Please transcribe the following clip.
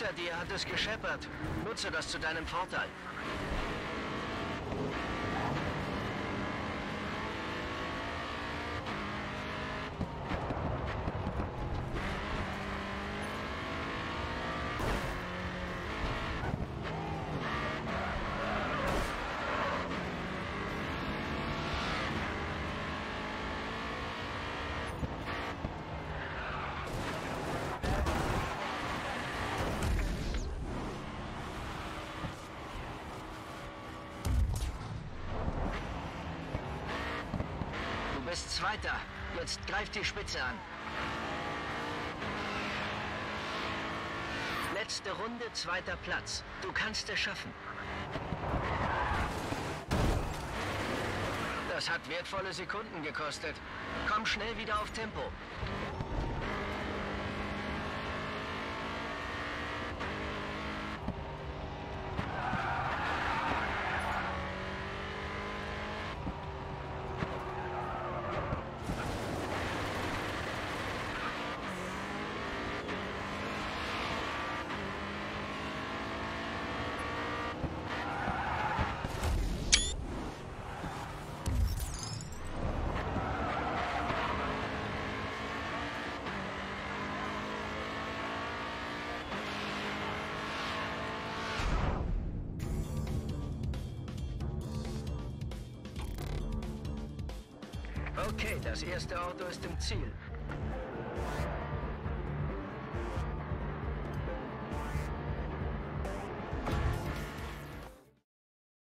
Hinter dir hat es gescheppert. Nutze das zu deinem Vorteil. Du bist Zweiter. Jetzt greif die Spitze an. Letzte Runde, zweiter Platz. Du kannst es schaffen. Das hat wertvolle Sekunden gekostet. Komm schnell wieder auf Tempo. Okay, das erste Auto ist im Ziel.